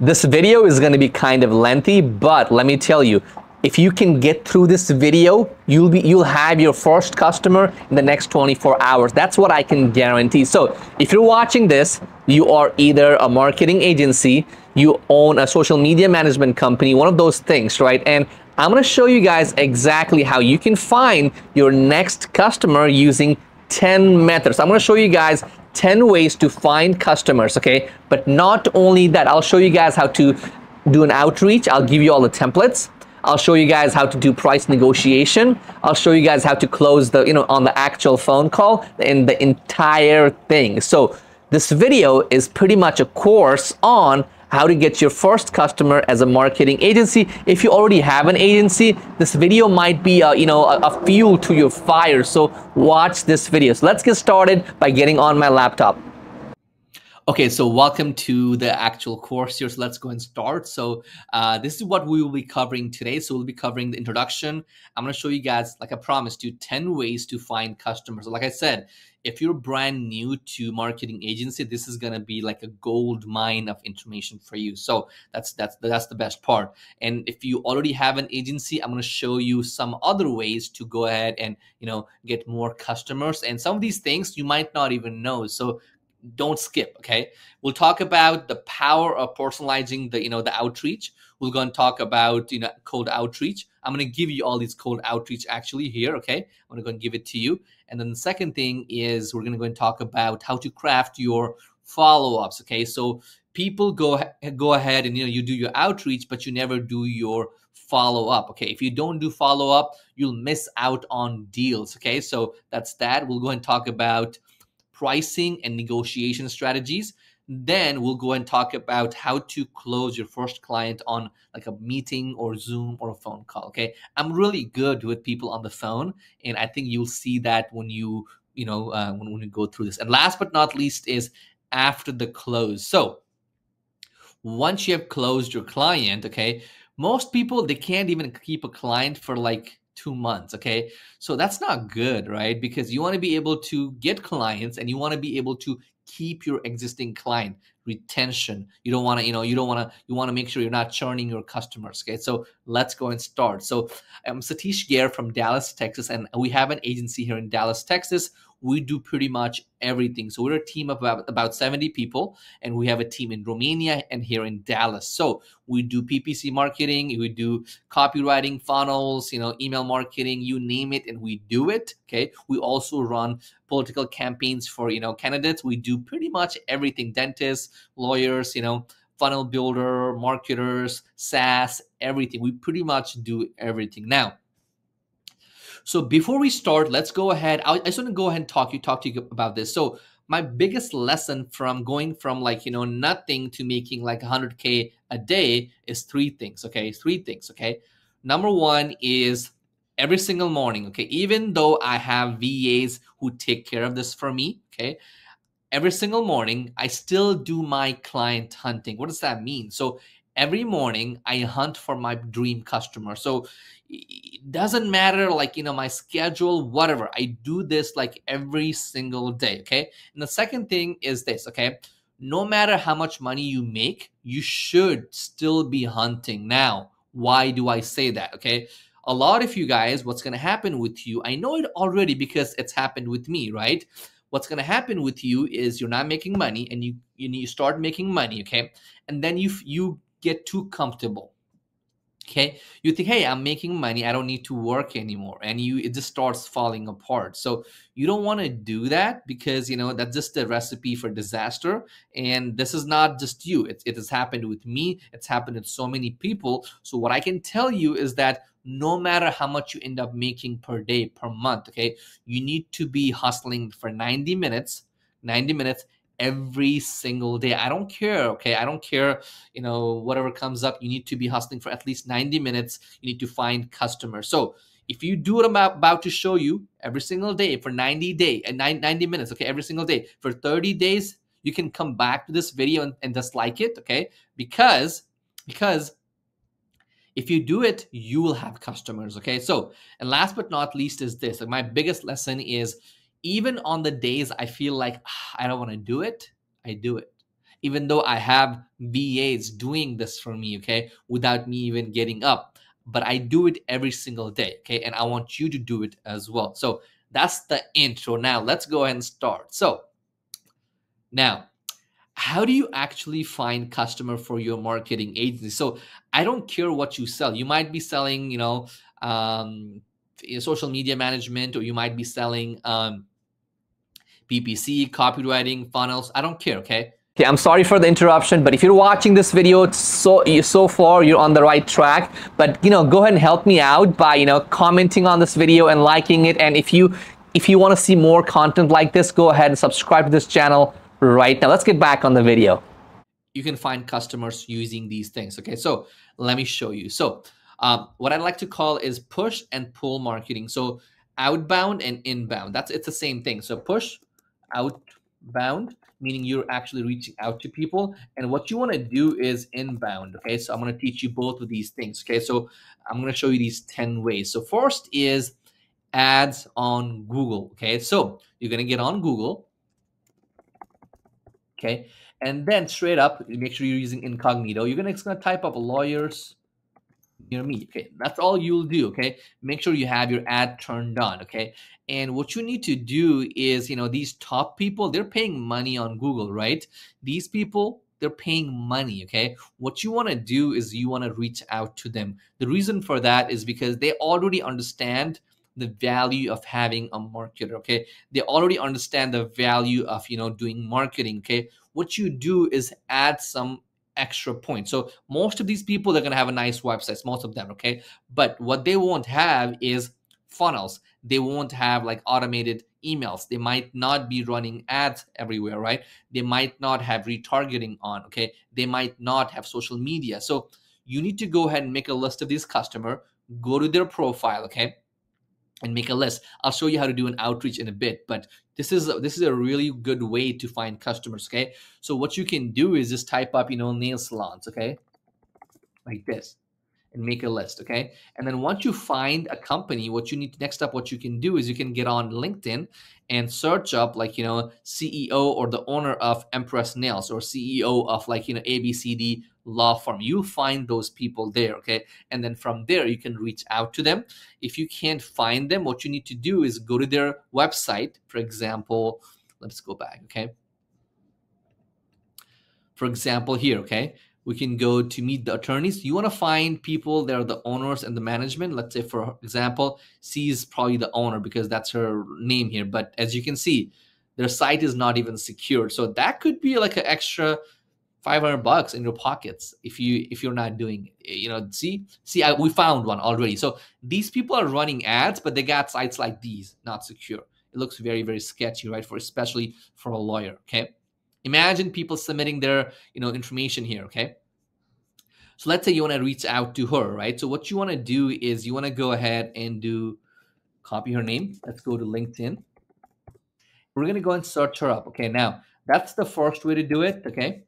This video is going to be kind of lengthy, but let me tell you, if you can get through this video, you'll be you'll have your first customer in the next 24 hours. That's what I can guarantee. So, if you're watching this, you are either a marketing agency, you own a social media management company, one of those things, right? And I'm going to show you guys exactly how you can find your next customer using 10 methods. I'm going to show you guys 10 ways to find customers, okay? But not only that, I'll show you guys how to do an outreach. I'll give you all the templates. I'll show you guys how to do price negotiation. I'll show you guys how to close the, you know, on the actual phone call and the entire thing. So this video is pretty much a course on how to get your first customer as a marketing agency. If you already have an agency, this video might be a, you know, a, a fuel to your fire. So watch this video. So let's get started by getting on my laptop. Okay, so welcome to the actual course here. So let's go and start. So uh, this is what we will be covering today. So we'll be covering the introduction. I'm going to show you guys, like I promised you, 10 ways to find customers. So like I said, if you're brand new to marketing agency, this is going to be like a gold mine of information for you. So that's that's that's the best part. And if you already have an agency, I'm going to show you some other ways to go ahead and you know get more customers. And some of these things you might not even know. So don't skip okay? We'll talk about the power of personalizing the you know the outreach. We're going to talk about you know cold outreach. I'm going to give you all these cold outreach actually here okay? I'm going to go and give it to you. And then the second thing is we're going to go and talk about how to craft your follow-ups okay? So people go go ahead and you know you do your outreach but you never do your follow up okay? If you don't do follow up you'll miss out on deals okay? So that's that. We'll go and talk about pricing and negotiation strategies. Then we'll go and talk about how to close your first client on like a meeting or Zoom or a phone call. Okay. I'm really good with people on the phone. And I think you'll see that when you, you know, uh, when, when you go through this. And last but not least is after the close. So once you have closed your client, okay, most people, they can't even keep a client for like two months. Okay. So that's not good, right? Because you want to be able to get clients and you want to be able to keep your existing client retention you don't want to you know you don't want to you want to make sure you're not churning your customers okay so let's go and start so i'm satish Gaire from dallas texas and we have an agency here in dallas texas we do pretty much everything. So we're a team of about, about 70 people, and we have a team in Romania and here in Dallas. So we do PPC marketing, we do copywriting, funnels, you know, email marketing, you name it, and we do it. Okay. We also run political campaigns for you know candidates. We do pretty much everything: dentists, lawyers, you know, funnel builder, marketers, SaaS, everything. We pretty much do everything now so before we start, let's go ahead. I, just want to go ahead and talk you talk to you about this. So my biggest lesson from going from like you know nothing to making like 100k a day is three things. Okay, three things. Okay, number one is every single morning. Okay, even though I have VAs who take care of this for me. Okay, every single morning I still do my client hunting. What does that mean? So every morning I hunt for my dream customer. So it doesn't matter like you know my schedule whatever. I do this like every single day okay? And the second thing is this okay? No matter how much money you make you should still be hunting. Now why do i say that okay? A lot of you guys what's going to happen with you i know it already because it's happened with me right? What's going to happen with you is you're not making money and you you, start making money okay? And then you you get too comfortable. Okay? You think hey i'm making money. I don't need to work anymore. And you it just starts falling apart. So you don't want to do that because you know that's just a recipe for disaster. And this is not just you. It, it has happened with me. It's happened with so many people. So what i can tell you is that no matter how much you end up making per day per month okay you need to be hustling for 90 minutes 90 minutes every single day. I don't care, okay? I don't care, you know, whatever comes up, you need to be hustling for at least 90 minutes. You need to find customers. So if you do what I'm about to show you every single day for 90 day eh, and 90 minutes, okay, every single day for 30 days, you can come back to this video and, and just like it, okay? Because because if you do it, you will have customers, okay? So, and last but not least is this. Like my biggest lesson is even on the days I feel like ah, I don't want to do it, I do it. even though I have VAs doing this for me, okay, without me even getting up. But I do it every single day, okay, and I want you to do it as well. So that's the intro. Now let's go ahead and start. So now how do you actually find customer for your marketing agency so i don't care what you sell you might be selling you know um, social media management or you might be selling um, ppc copywriting funnels i don't care okay Okay, I'm sorry for the interruption, but if you're watching this video so so far, you're on the right track. But you know, go ahead and help me out by you know commenting on this video and liking it. And if you if you want to see more content like this, go ahead and subscribe to this channel right now. Let's get back on the video. You can find customers using these things. Okay, so let me show you. So um, what I'd like to call is push and pull marketing. So outbound and inbound. That's it's the same thing. So push, outbound, meaning you're actually reaching out to people. And what you want to do is inbound. Okay, so I'm going to teach you both of these things. Okay, so I'm going to show you these 10 ways. So first is ads on Google. Okay, so you're going to get on Google okay? And then straight up, make sure you're using incognito. You're gonna type up lawyers near me, okay? That's all you'll do, okay? Make sure you have your ad turned on, okay? And what you need to do is, you know, these top people, they're paying money on Google, right? These people, they're paying money, okay? What you wanna do is you wanna reach out to them. The reason for that is because they already understand the value of having a marketer okay they already understand the value of you know doing marketing okay what you do is add some extra points so most of these people they're going to have a nice website most of them okay? But what they won't have is funnels. They won't have like automated emails. They might not be running ads everywhere right? They might not have retargeting on okay? They might not have social media. So you need to go ahead and make a list of these customer go to their profile okay and make a list. I'll show you how to do an outreach in a bit, but this is this is a really good way to find customers. Okay, so what you can do is just type up, you know, nail salons. Okay, like this, and make a list. Okay, and then once you find a company, what you need next up, what you can do is you can get on LinkedIn and search up like you know CEO or the owner of Empress Nails or CEO of like you know ABCD law firm. You'll find those people there, okay? And then from there, you can reach out to them. If you can't find them, what you need to do is go to their website. For example, let's go back, okay? For example, here, okay? We can go to meet the attorneys. You want to find people that are the owners and the management. Let's say, for example, C is probably the owner because that's her name here. But as you can see, their site is not even secured. So that could be like an extra 500 bucks in your pockets if you if you're not doing it. you know see see I, we found one already. So these people are running ads but they got sites like these not secure. It looks very very sketchy right for especially for a lawyer okay? Imagine people submitting their you know information here okay? So let's say you want to reach out to her right? So what you want to do is you want to go ahead and do copy her name. Let's go to linkedin. We're going to go and search her up okay? Now that's the first way to do it okay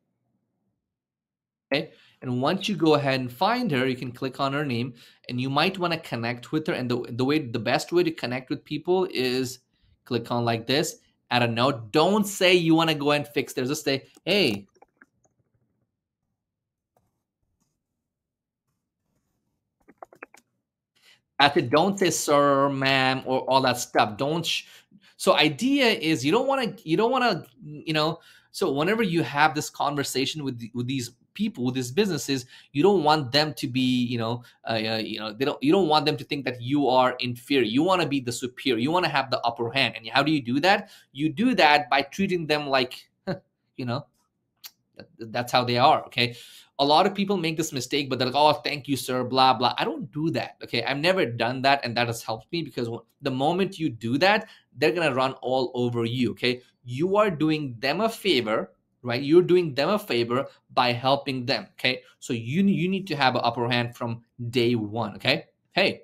Okay. And once you go ahead and find her, you can click on her name and you might want to connect with her. And the, the way the best way to connect with people is click on like this, add a note. Don't say you want to go and fix theirs. Just say, hey, That's it. Don't say sir, ma'am, or all that stuff. Don't. so idea is you don't want to. You don't want to. You know. So whenever you have this conversation with with these people with these businesses you don't want them to be you know uh, uh, you know they don't you don't want them to think that you are inferior. You want to be the superior. You want to have the upper hand. And how do you do that? You do that by treating them like you know that's how they are okay? A lot of people make this mistake but they're like oh thank you sir blah blah. I don't do that okay? I've never done that and that has helped me because the moment you do that they're gonna run all over you okay? You are doing them a favor right? You're doing them a favor by helping them okay? So you you need to have an upper hand from day one okay? Hey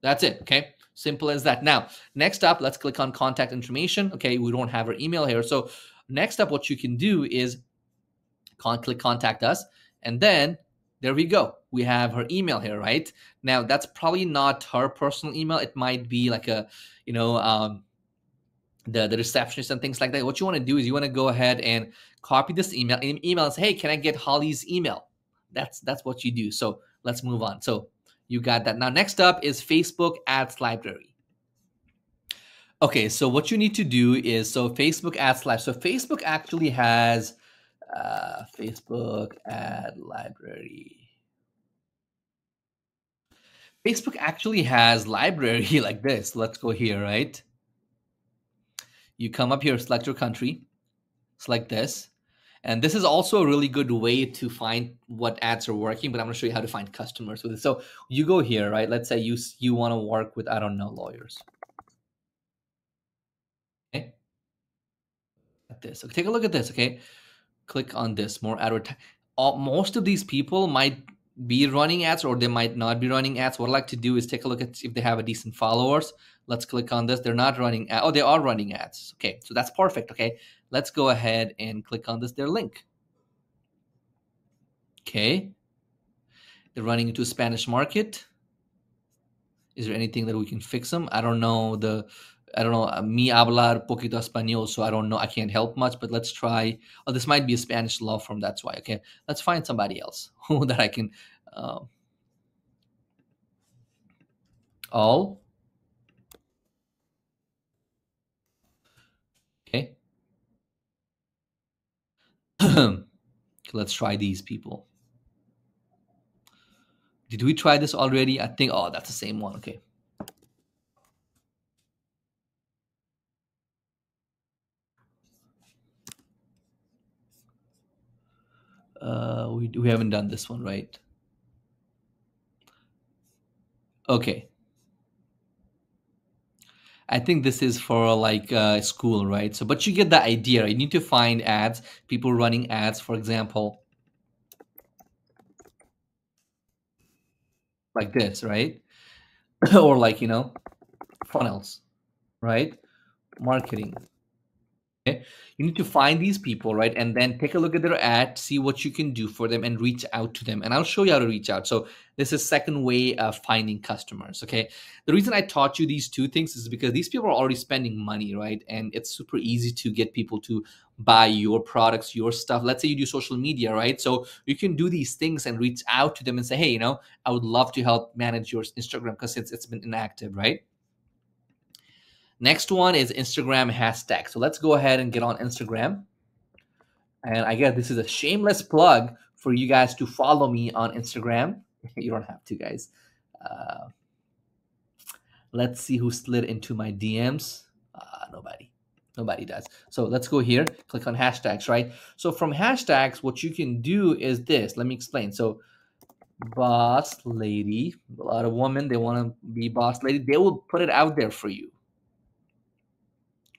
that's it okay? Simple as that. Now next up let's click on contact information okay? We don't have our email here. So next up what you can do is con- click contact us and then there we go. We have her email here right? Now that's probably not her personal email. It might be like a you know um, the, the receptionist and things like that. What you want to do is you want to go ahead and copy this email and email say, hey, can I get Holly's email? That's that's what you do. So let's move on. So you got that. Now next up is Facebook Ads Library. Okay, so what you need to do is so Facebook Ads Library. So Facebook actually has uh, Facebook Ad Library. Facebook actually has library like this. Let's go here, right? You come up here, select your country, select this. And this is also a really good way to find what ads are working, but I'm gonna show you how to find customers with it. So you go here, right? Let's say you you want to work with, I don't know, lawyers. Okay. At this. Okay, take a look at this, okay? Click on this, more advertising. Most of these people might be running ads or they might not be running ads. What I like to do is take a look at if they have a decent followers. Let's click on this. They're not running. Oh, they are running ads. Okay, so that's perfect. Okay, let's go ahead and click on this. Their link. Okay, they're running into Spanish market. Is there anything that we can fix them? I don't know the. I don't know. Mi hablar poquito español, so I don't know. I can't help much, but let's try. Oh, this might be a Spanish law firm. That's why. Okay, let's find somebody else that I can. Uh, all Okay. Let's try these people. Did we try this already? I think, oh, that's the same one. Okay. Uh, we, we haven't done this one, right? Okay. I think this is for like uh, school, right? So, but you get the idea. You need to find ads, people running ads, for example, like this, right? or like, you know, funnels, right? Marketing. You need to find these people, right? And then take a look at their ad, see what you can do for them and reach out to them. And I'll show you how to reach out. So this is second way of finding customers. Okay. The reason I taught you these two things is because these people are already spending money, right? And it's super easy to get people to buy your products, your stuff. Let's say you do social media, right? So you can do these things and reach out to them and say, hey, you know, I would love to help manage your Instagram because it's it's been inactive, right? Next one is Instagram hashtag. So let's go ahead and get on Instagram. And I guess this is a shameless plug for you guys to follow me on Instagram. you don't have to, guys. Uh, let's see who slid into my DMs. Uh, nobody. Nobody does. So let's go here, click on hashtags, right? So from hashtags, what you can do is this. Let me explain. So boss lady, a lot of women, they want to be boss lady. They will put it out there for you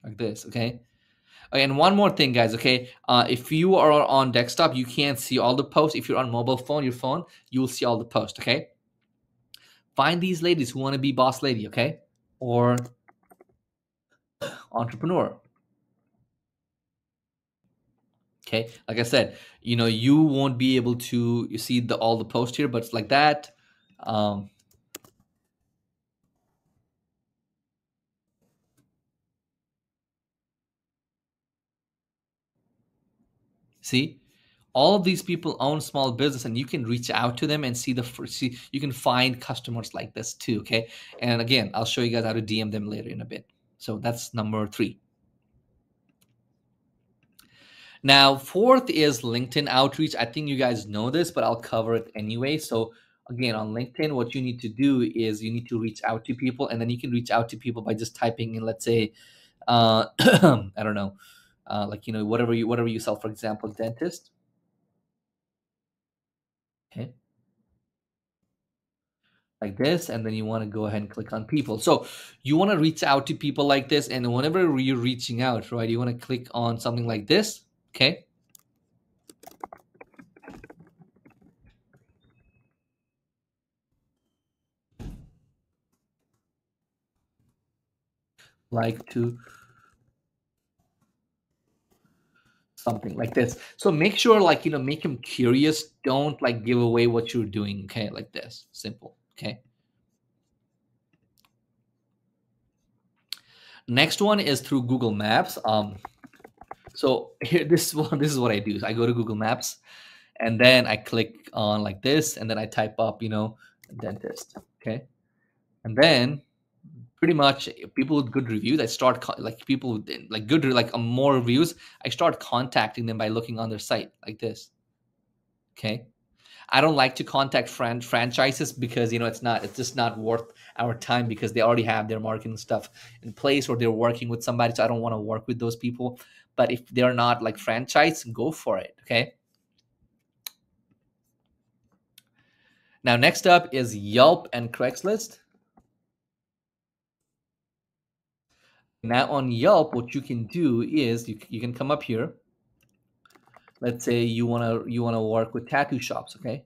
like this, okay? And one more thing, guys, okay? Uh, if you are on desktop, you can't see all the posts. If you're on mobile phone, your phone, you will see all the posts, okay? Find these ladies who want to be boss lady, okay? Or entrepreneur. Okay, like I said, you know, you won't be able to you see the all the posts here, but it's like that. Um, See, all of these people own small business and you can reach out to them and see the see you can find customers like this too okay? And again i'll show you guys how to dm them later in a bit. So that's number three. Now fourth is linkedin outreach. I think you guys know this but i'll cover it anyway. So again on linkedin what you need to do is you need to reach out to people and then you can reach out to people by just typing in let's say uh i don't know uh, like you know whatever you whatever you sell for example dentist. Okay. Like this and then you want to go ahead and click on people. So you want to reach out to people like this and whenever you're reaching out right you want to click on something like this okay? Like to something like this. So make sure like, you know, make him curious. Don't like give away what you're doing. Okay. Like this simple. Okay. Next one is through Google Maps. Um, so here, this one, this is what I do. I go to Google Maps, and then I click on like this, and then I type up, you know, dentist. Okay, and then pretty much people with good reviews, I start like people like good like um, more reviews. I start contacting them by looking on their site like this. Okay, I don't like to contact fran- franchises because you know it's not it's just not worth our time because they already have their marketing stuff in place or they're working with somebody. So I don't want to work with those people. But if they're not like franchise, go for it. Okay. Now next up is Yelp and Craigslist. Now on Yelp, what you can do is you, you can come up here. Let's say you want to you want to work with tattoo shops okay?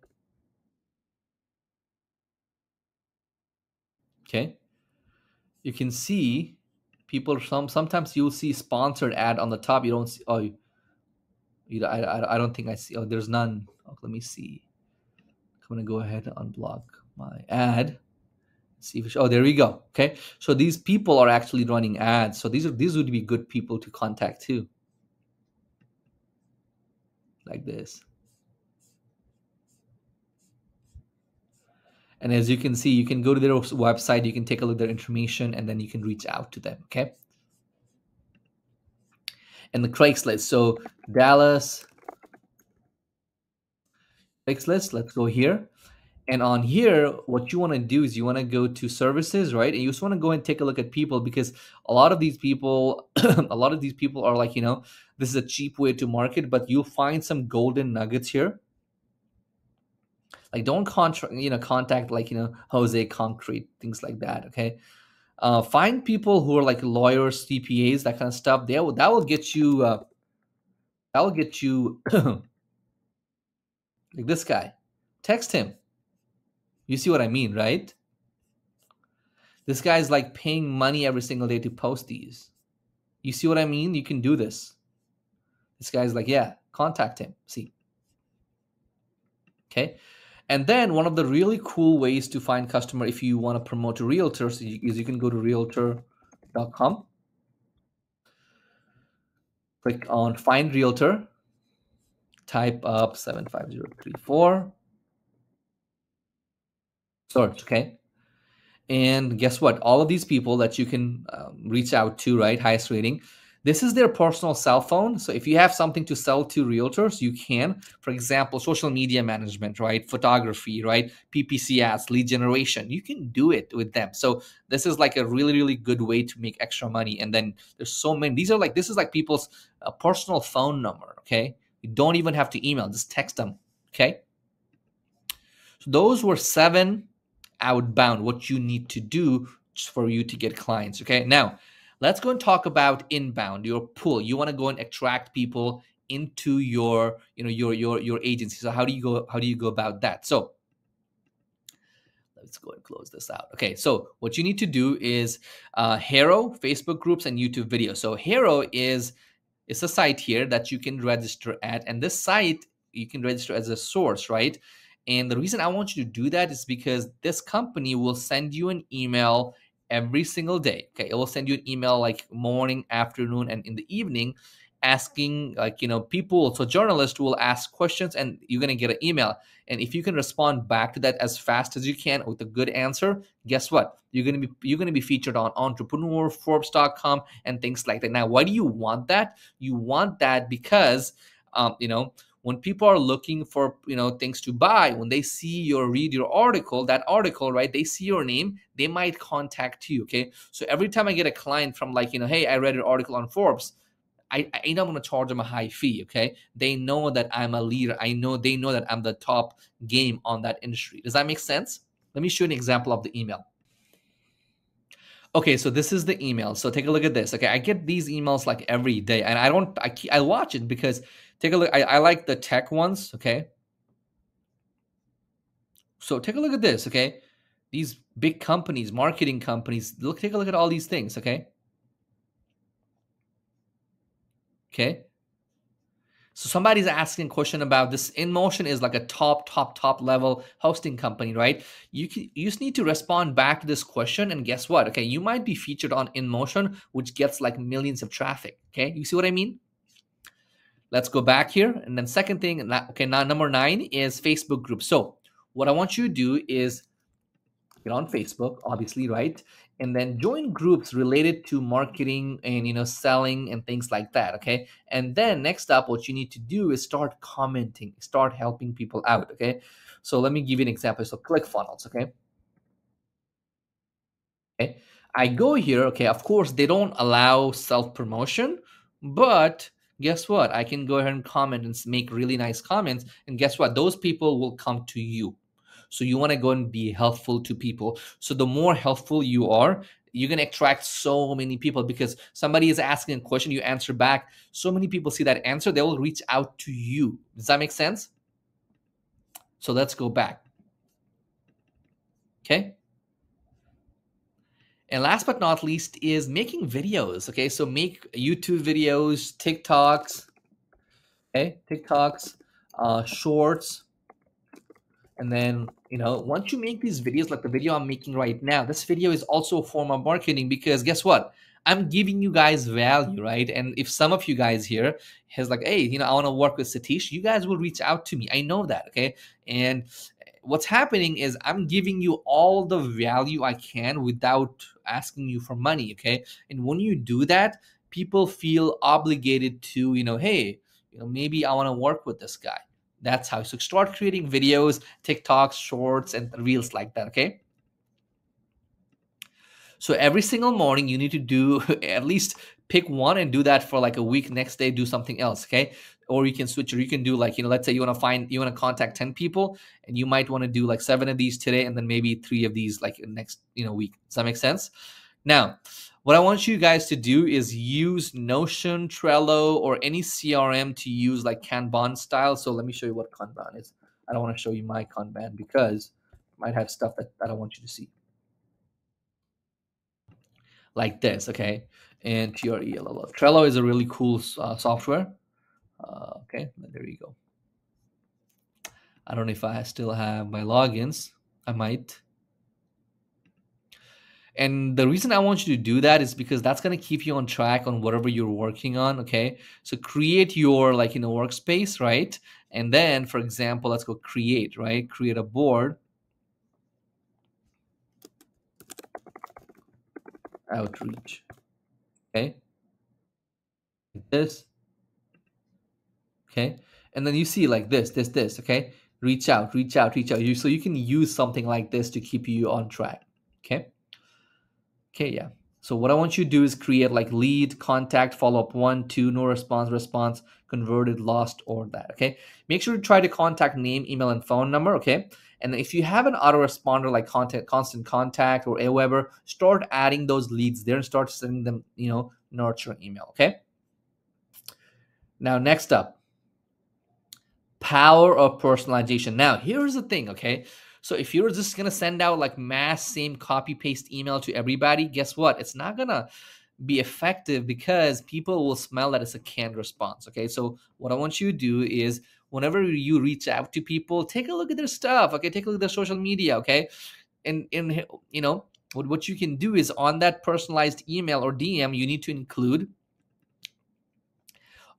Okay. You can see people some sometimes you'll see sponsored ad on the top. You don't see oh you, you I, I, I don't think i see oh there's none. Oh, let me see. I'm gonna go ahead and unblock my ad see oh there we go okay so these people are actually running ads so these are these would be good people to contact too like this. And as you can see, you can go to their website, you can take a look at their information, and then you can reach out to them. Okay. And the Craigslist. So Dallas Craigslist, let's go here. And on here, what you want to do is you want to go to services, right? And you just want to go and take a look at people because a lot of these people, a lot of these people are like, you know, this is a cheap way to market, but you'll find some golden nuggets here. Like don't contract, you know, contact like, you know, Jose Concrete, things like that. Okay. Uh, find people who are like lawyers, CPAs, that kind of stuff. They will, that will get you, uh, that will get you like this guy. Text him you see what I mean, right? This guy's like paying money every single day to post these. You see what I mean? You can do this. This guy's like, yeah, contact him. See. Okay. And then one of the really cool ways to find customer if you want to promote a realtor is you can go to realtor.com. Click on find realtor. Type up 75034 okay. And guess what? All of these people that you can um, reach out to right highest rating this is their personal cell phone. So if you have something to sell to realtors you can. For example social media management right photography right ppc ads lead generation you can do it with them. So this is like a really really good way to make extra money. And then there's so many these are like this is like people's uh, personal phone number okay? You don't even have to email just text them okay? So those were seven outbound, what you need to do for you to get clients. Okay. Now, let's go and talk about inbound, your pull. You want to go and attract people into your, you know, your your your agency. So how do you go? How do you go about that? So let's go and close this out. Okay, so what you need to do is uh, HARO, Facebook groups, and YouTube videos. So HARO is it's a site here that you can register at, and this site you can register as a source, right? And the reason I want you to do that is because this company will send you an email every single day. Okay. It will send you an email like morning, afternoon, and in the evening asking like you know people so journalists will ask questions and you're going to get an email and if you can respond back to that as fast as you can with a good answer guess what you're going to be you're going to be featured on entrepreneur forbes.com and things like that now why do you want that you want that because um, you know when people are looking for you know things to buy when they see your read your article that article right they see your name they might contact you okay so every time i get a client from like you know hey i read an article on forbes I, I I'm to charge them a high fee. Okay, they know that I'm a leader. I know they know that I'm the top game on that industry. Does that make sense? Let me show you an example of the email. Okay, so this is the email. So take a look at this. Okay, I get these emails like every day, and I don't. I I watch it because Take a look. I, I like the tech ones. Okay. So take a look at this. Okay. These big companies, marketing companies, look, take a look at all these things. Okay. Okay. So somebody's asking a question about this. InMotion is like a top, top, top level hosting company, right? You can, you just need to respond back to this question, and guess what? Okay, you might be featured on InMotion, which gets like millions of traffic. Okay, you see what I mean? Let's go back here, and then second thing, okay, now number nine is Facebook group. So what I want you to do is get on Facebook, obviously, right? And then join groups related to marketing and you know selling and things like that. Okay. And then next up, what you need to do is start commenting, start helping people out. Okay. So let me give you an example. So ClickFunnels, okay. Okay. I go here, okay. Of course, they don't allow self-promotion, but guess what? I can go ahead and comment and make really nice comments. And guess what? Those people will come to you. So you want to go and be helpful to people. So the more helpful you are, you're going to attract so many people because somebody is asking a question, you answer back. So many people see that answer, they will reach out to you. Does that make sense? So let's go back. Okay. And last but not least is making videos. Okay. So make YouTube videos, TikToks, okay, TikToks, uh, shorts, and then, you know, once you make these videos like the video I'm making right now, this video is also a form of marketing because guess what? I'm giving you guys value, right? And if some of you guys here has like, hey, you know, I want to work with Satish, you guys will reach out to me. I know that, okay? And what's happening is I'm giving you all the value I can without asking you for money, okay? And when you do that, people feel obligated to, you know, hey, you know, maybe I want to work with this guy. That's how. So start creating videos, TikToks, shorts, and reels like that. Okay. So every single morning, you need to do at least pick one and do that for like a week. Next day, do something else. Okay. Or you can switch, or you can do like, you know, let's say you want to find, you want to contact 10 people and you might want to do like seven of these today and then maybe three of these like next, you know, week. Does that make sense? Now, what I want you guys to do is use Notion, Trello, or any CRM to use like Kanban style. So let me show you what Kanban is. I don't want to show you my Kanban because it might have stuff that I don't want you to see. Like this, okay? And TRELLO. Trello is a really cool uh, software. Uh, okay, there you go. I don't know if I still have my logins. I might. And the reason I want you to do that is because that's going to keep you on track on whatever you're working on. Okay. So create your like, you know, workspace, right? And then, for example, let's go create, right? Create a board. Outreach. Okay. Like this. Okay. And then you see like this, this, this. Okay. Reach out, reach out, reach out. You so you can use something like this to keep you on track. Okay. Okay, yeah. So what I want you to do is create like lead, contact, follow up one, two, no response, response, converted, lost, or that. Okay. Make sure to try to contact name, email, and phone number. Okay. And if you have an autoresponder like contact, constant contact or Aweber, start adding those leads there and start sending them, you know, nurture email. Okay. Now, next up, power of personalization. Now, here's the thing. Okay. So if you're just gonna send out like mass same copy paste email to everybody, guess what? It's not gonna be effective because people will smell that it's a canned response. Okay, so what I want you to do is whenever you reach out to people, take a look at their stuff. Okay, take a look at their social media. Okay, and and you know what what you can do is on that personalized email or DM, you need to include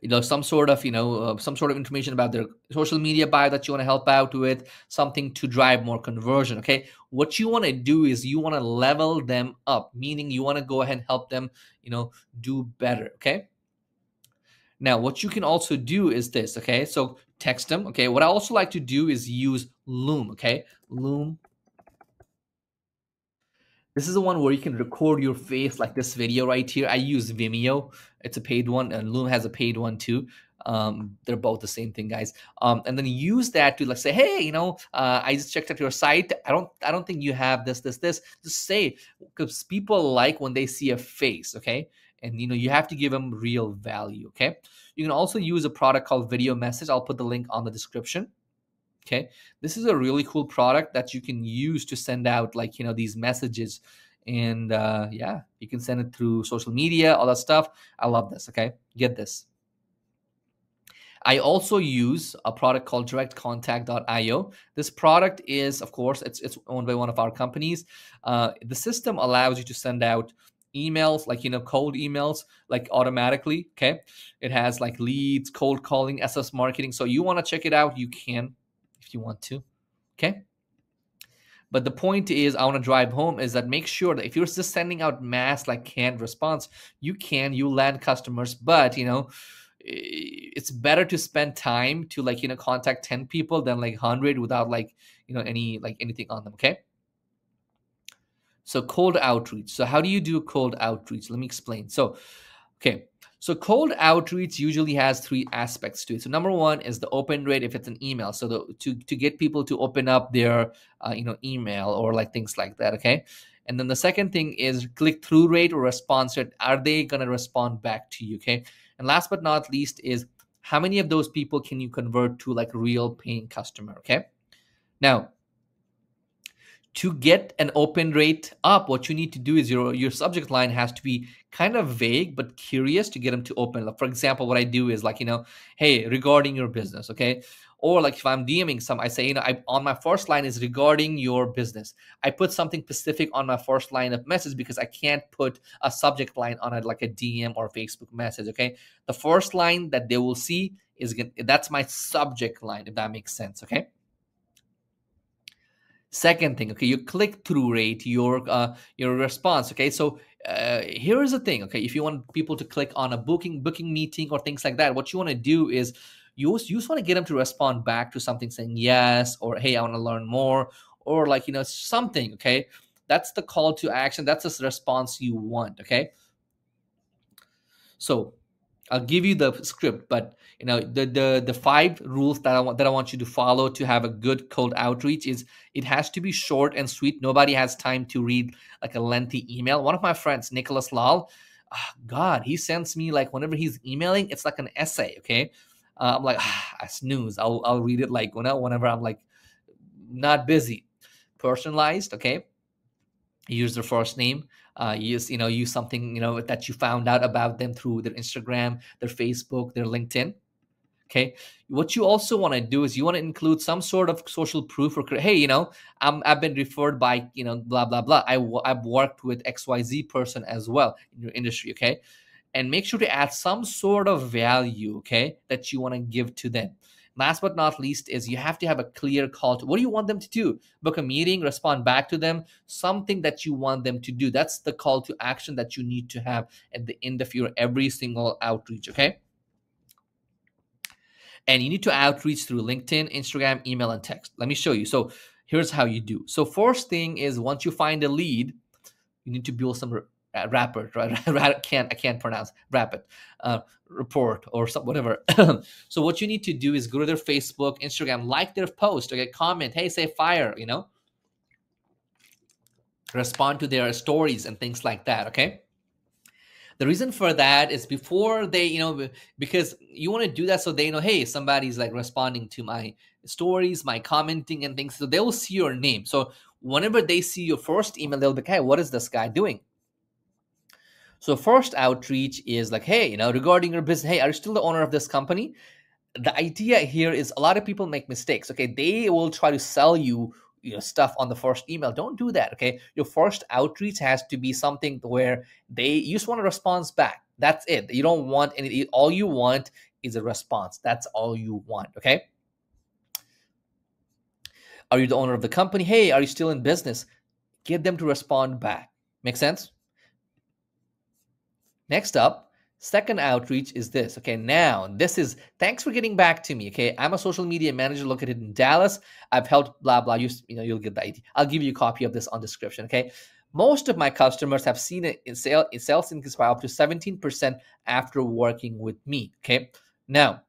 you know some sort of you know uh, some sort of information about their social media bio that you want to help out with something to drive more conversion okay what you want to do is you want to level them up meaning you want to go ahead and help them you know do better okay now what you can also do is this okay so text them okay what i also like to do is use loom okay loom this is the one where you can record your face like this video right here. I use Vimeo. It's a paid one and Loom has a paid one too. Um, they're both the same thing, guys. Um, and then use that to like say, hey, you know, uh, I just checked out your site. I don't, I don't think you have this, this, this. Just say because people like when they see a face, okay. And you know, you have to give them real value, okay. You can also use a product called Video Message. I'll put the link on the description. Okay, this is a really cool product that you can use to send out like you know these messages, and uh, yeah, you can send it through social media, all that stuff. I love this. Okay, get this. I also use a product called directcontact.io. This product is, of course, it's, it's owned by one of our companies. Uh, the system allows you to send out emails like you know cold emails like automatically okay it has like leads cold calling ss marketing so you want to check it out you can if you want to okay but the point is, I want to drive home is that make sure that if you're just sending out mass like canned response, you can, you land customers, but you know, it's better to spend time to like, you know, contact 10 people than like 100 without like, you know, any like anything on them. Okay. So cold outreach. So how do you do cold outreach? Let me explain. So, okay. So cold outreach usually has three aspects to it. So number one is the open rate if it's an email. So the, to to get people to open up their uh, you know email or like things like that. Okay. And then the second thing is click through rate or response rate. Are they gonna respond back to you? Okay. And last but not least is how many of those people can you convert to like real paying customer? Okay. Now to get an open rate up, what you need to do is your your subject line has to be kind of vague but curious to get them to open. For example, what I do is like you know, hey, regarding your business, okay, or like if I'm DMing some, I say you know, I, on my first line is regarding your business. I put something specific on my first line of message because I can't put a subject line on it like a DM or Facebook message. Okay, the first line that they will see is that's my subject line if that makes sense. Okay. Second thing, okay, your click through rate, your uh, your response. Okay, so uh, here is the thing. Okay, if you want people to click on a booking booking meeting or things like that, what you want to do is you you just want to get them to respond back to something saying yes or hey, I want to learn more or like you know something. Okay, that's the call to action. That's the response you want. Okay, so I'll give you the script, but you know the the the five rules that I want that I want you to follow to have a good cold outreach is it has to be short and sweet. Nobody has time to read like a lengthy email. One of my friends, Nicholas Lal, oh, God, he sends me like whenever he's emailing, it's like an essay. Okay, uh, I'm like ah, I snooze. I'll I'll read it like whenever whenever I'm like not busy. Personalized, okay. Use their first name uh, use you know use something you know that you found out about them through their instagram their facebook their linkedin okay what you also want to do is you want to include some sort of social proof or hey you know I'm, i've been referred by you know blah blah blah I, i've worked with xyz person as well in your industry okay and make sure to add some sort of value okay that you want to give to them Last but not least is you have to have a clear call to what do you want them to do? Book a meeting, respond back to them, something that you want them to do. That's the call to action that you need to have at the end of your every single outreach, okay? And you need to outreach through LinkedIn, Instagram, email, and text. Let me show you. So here's how you do. So first thing is once you find a lead, you need to build some uh, rapid, right? can't I can't pronounce rapid uh, report or some, whatever. so what you need to do is go to their Facebook, Instagram, like their post, okay, comment, hey, say fire, you know, respond to their stories and things like that, okay. The reason for that is before they, you know, because you want to do that so they know, hey, somebody's like responding to my stories, my commenting and things. So they will see your name. So whenever they see your first email, they'll be, like, hey, what is this guy doing? So first outreach is like, hey, you know, regarding your business, hey, are you still the owner of this company? The idea here is a lot of people make mistakes. Okay, they will try to sell you you know stuff on the first email. Don't do that okay? Your first outreach has to be something where they you just want a response back. That's it. You don't want any all you want is a response. That's all you want okay? Are you the owner of the company? Hey are you still in business? Get them to respond back. Make sense? Next up, second outreach is this. Okay, now this is thanks for getting back to me. Okay, I'm a social media manager located in Dallas. I've helped blah blah. You, you know, you'll get the idea. I'll give you a copy of this on description. Okay, most of my customers have seen it in sale in sales increase by up to 17% after working with me. Okay, now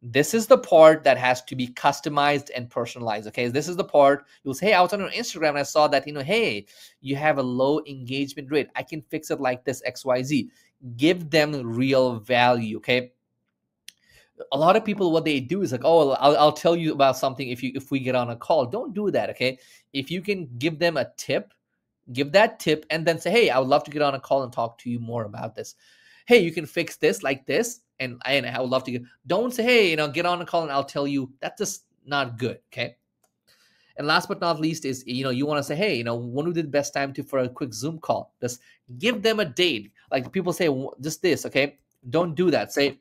this is the part that has to be customized and personalized. Okay, this is the part you'll say, Hey, I was on your Instagram and I saw that, you know, hey, you have a low engagement rate. I can fix it like this, XYZ give them real value okay a lot of people what they do is like oh I'll, I'll tell you about something if you if we get on a call don't do that okay if you can give them a tip give that tip and then say hey i would love to get on a call and talk to you more about this hey you can fix this like this and I, and I would love to get, don't say, hey, you know, get on a call and I'll tell you. That's just not good. Okay. And last but not least is, you know, you want to say, hey, you know, when would be the best time to for a quick Zoom call? Just give them a date. Like people say, just this, okay? Don't do that. Say,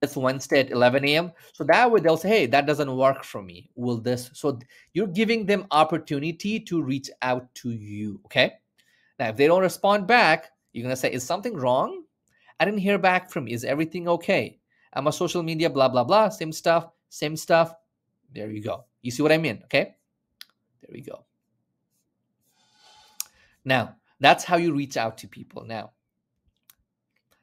it's Wednesday at 11 a.m. So that way they'll say, hey, that doesn't work for me. Will this? So you're giving them opportunity to reach out to you. Okay. Now, if they don't respond back, you're gonna say, is something wrong? I didn't hear back from you. Is everything okay? I'm a social media, blah, blah, blah. Same stuff, same stuff. There you go. You see what I mean? Okay. There we go. Now, that's how you reach out to people. Now,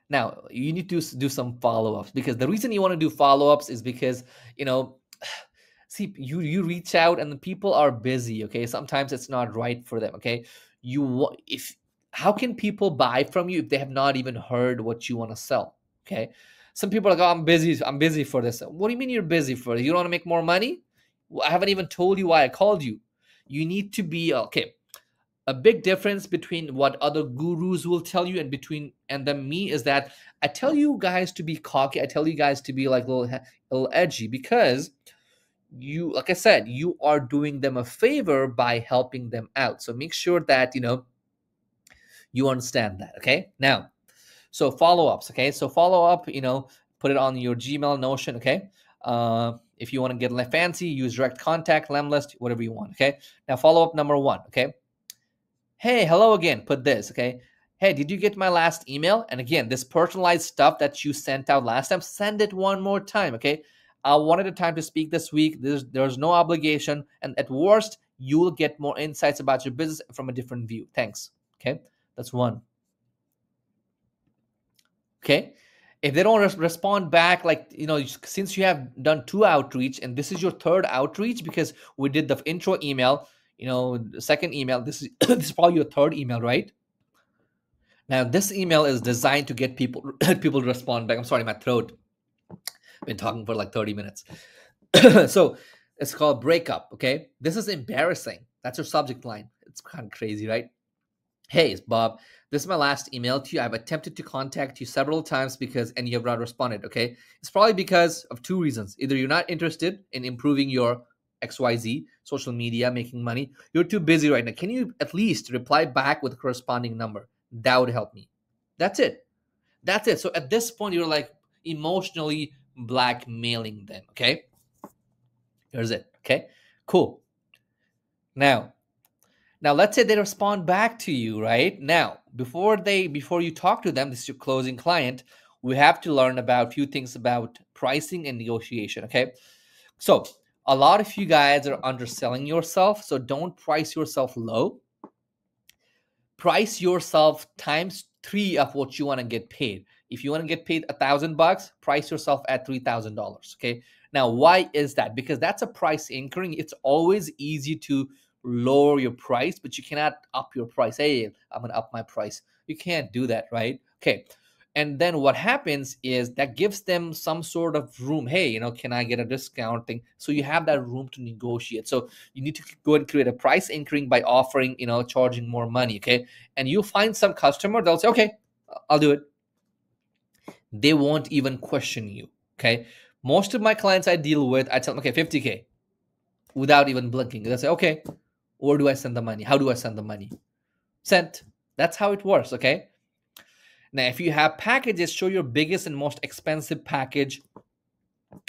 now you need to do some follow-ups because the reason you want to do follow-ups is because you know see you you reach out and the people are busy okay? Sometimes it's not right for them okay? You if how can people buy from you if they have not even heard what you want to sell okay? Some people are like oh i'm busy i'm busy for this. What do you mean you're busy for it you don't want to make more money? I haven't even told you why i called you. You need to be okay a big difference between what other gurus will tell you and between and then me is that I tell you guys to be cocky. I tell you guys to be like a little, a little edgy because you, like I said, you are doing them a favor by helping them out. So make sure that you know you understand that. Okay. Now, so follow ups. Okay. So follow up. You know, put it on your Gmail, Notion. Okay. Uh, if you want to get fancy, use direct contact, Lemlist, whatever you want. Okay. Now follow up number one. Okay hey, hello again, put this, okay? Hey, did you get my last email? And again, this personalized stuff that you sent out last time, send it one more time, okay? I wanted a time to speak this week. There's, there's no obligation. And at worst, you will get more insights about your business from a different view. Thanks. Okay. That's one. Okay. If they don't res- respond back, like, you know, since you have done two outreach and this is your third outreach because we did the intro email, you know second email this is this is probably your third email right? Now this email is designed to get people people to respond back. I'm sorry my throat. Been talking for like 30 minutes. So it's called breakup okay? This is embarrassing. That's your subject line. It's kind of crazy right? Hey it's bob. This is my last email to you. I've attempted to contact you several times because and you have not responded okay? It's probably because of two reasons. Either you're not interested in improving your XYZ, social media, making money. You're too busy right now. Can you at least reply back with a corresponding number? That would help me. That's it. That's it. So at this point, you're like emotionally blackmailing them. Okay. Here's it. Okay. Cool. Now, now let's say they respond back to you, right? Now, before they before you talk to them, this is your closing client, we have to learn about a few things about pricing and negotiation. Okay. So a lot of you guys are underselling yourself so don't price yourself low. Price yourself times three of what you want to get paid. If you want to get paid a thousand bucks price yourself at three thousand dollars okay? Now why is that? Because that's a price increment it's always easy to lower your price but you cannot up your price. Hey i'm gonna up my price. You can't do that right? Okay and then what happens is that gives them some sort of room. Hey you know can i get a discount thing? So you have that room to negotiate. So you need to go and create a price increase by offering you know charging more money okay? And you'll find some customer they'll say okay i'll do it. They won't even question you okay? Most of my clients i deal with i tell them okay 50k without even blinking. They'll say okay where do i send the money? How do i send the money? Sent. That's how it works okay now, if you have packages, show your biggest and most expensive package,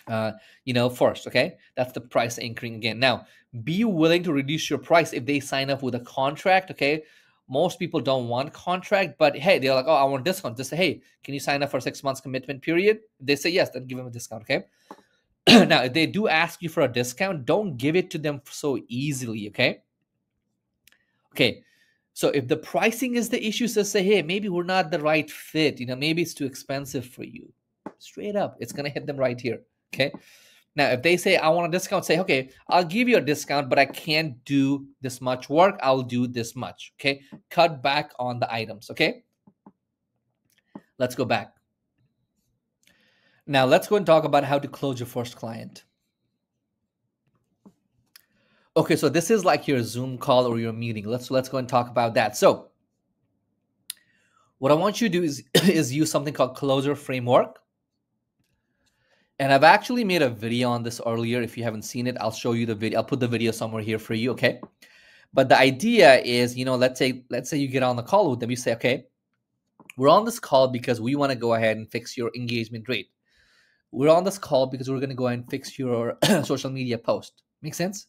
uh, you know, first, okay? That's the price anchoring again. Now, be willing to reduce your price if they sign up with a contract, okay? Most people don't want contract, but hey, they're like, oh, I want discount. Just say, hey, can you sign up for six months commitment period? they say yes, then give them a discount, okay? now, if they do ask you for a discount, don't give it to them so easily, okay? Okay, so if the pricing is the issue, so say, hey, maybe we're not the right fit. You know, maybe it's too expensive for you. Straight up, it's gonna hit them right here. Okay. Now, if they say I want a discount, say, okay, I'll give you a discount, but I can't do this much work. I'll do this much. Okay. Cut back on the items. Okay. Let's go back. Now let's go and talk about how to close your first client. Okay, so this is like your Zoom call or your meeting. Let's let's go and talk about that. So what I want you to do is is use something called closer framework. And I've actually made a video on this earlier. If you haven't seen it, I'll show you the video. I'll put the video somewhere here for you, okay? But the idea is, you know, let's say let's say you get on the call with them. You say, okay, we're on this call because we want to go ahead and fix your engagement rate. We're on this call because we're going to go ahead and fix your social media post. Make sense?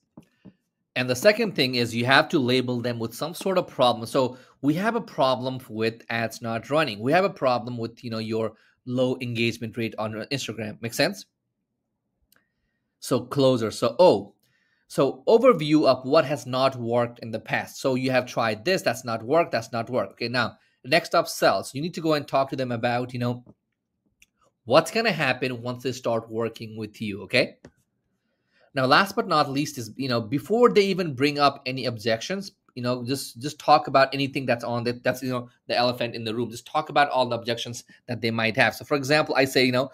And the second thing is you have to label them with some sort of problem. So we have a problem with ads not running. We have a problem with, you know, your low engagement rate on Instagram. Make sense? So closer. So oh, so overview of what has not worked in the past. So you have tried this, that's not worked, that's not worked. Okay, now next up sales. You need to go and talk to them about, you know, what's gonna happen once they start working with you. Okay. Now, last but not least is you know before they even bring up any objections, you know just just talk about anything that's on that that's you know the elephant in the room. Just talk about all the objections that they might have. So for example i say you know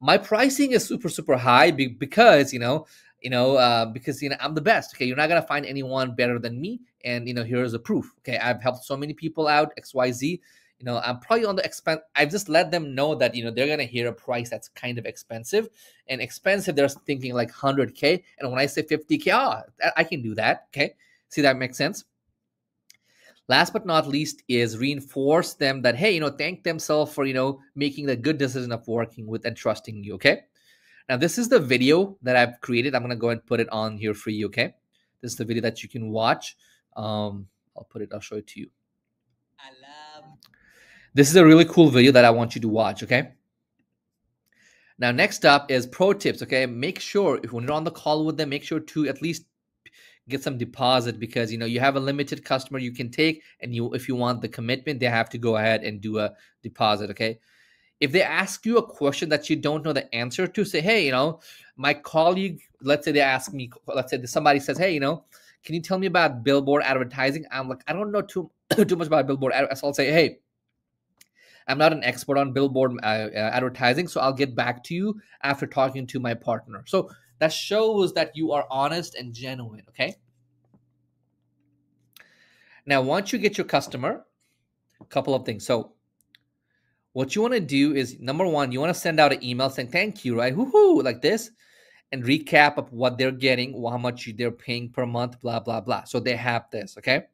my pricing is super super high because you know you know uh, because you know i'm the best. Okay you're not gonna find anyone better than me and you know here's a proof. Okay i've helped so many people out xyz you know i'm probably on the expense i've just let them know that you know they're gonna hear a price that's kind of expensive and expensive they're thinking like 100k and when i say 50k oh, i can do that okay? See that makes sense? Last but not least is reinforce them that hey you know thank themselves for you know making the good decision of working with and trusting you okay? Now this is the video that i've created. I'm to go and put it on here for you okay? This is the video that you can watch. Um i'll put it i'll show it to you this is a really cool video that i want you to watch okay? Now next up is pro tips okay? Make sure if when you're on the call with them make sure to at least get some deposit because you know you have a limited customer you can take and you if you want the commitment they have to go ahead and do a deposit okay? If they ask you a question that you don't know the answer to say hey you know my colleague let's say they ask me let's say somebody says hey you know can you tell me about billboard advertising? I'm like i don't know too too much about billboard so i'll say hey i'm not an expert on billboard uh, uh, advertising so i'll get back to you after talking to my partner so that shows that you are honest and genuine, okay? Now, once you get your customer, a couple of things. So, what you want to do is number one, you want to send out an email saying thank you, right? Woohoo, like this, and recap of what they're getting, how much they're paying per month, blah, blah, blah. So they have this, okay?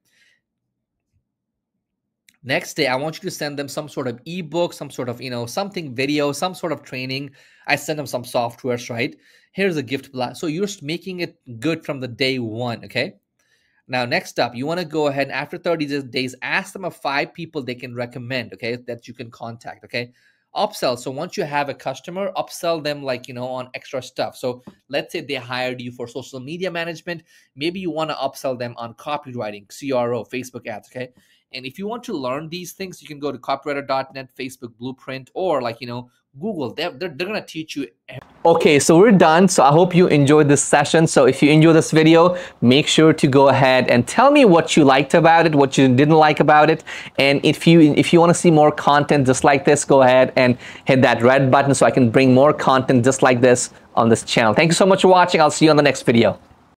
Next day, I want you to send them some sort of ebook, some sort of, you know, something video, some sort of training. I send them some softwares, right? Here's a gift blast. So you're making it good from the day one, okay? Now, next up, you want to go ahead after 30 days, ask them of five people they can recommend, okay, that you can contact, okay? Upsell. So once you have a customer, upsell them like, you know, on extra stuff. So let's say they hired you for social media management. Maybe you want to upsell them on copywriting, CRO, Facebook ads, okay? And if you want to learn these things, you can go to copywriter.net, Facebook Blueprint, or like, you know, Google. They're, they're, they're going to teach you. Okay, so we're done. So I hope you enjoyed this session. So if you enjoyed this video, make sure to go ahead and tell me what you liked about it, what you didn't like about it. And if you if you want to see more content just like this, go ahead and hit that red button so I can bring more content just like this on this channel. Thank you so much for watching. I'll see you on the next video.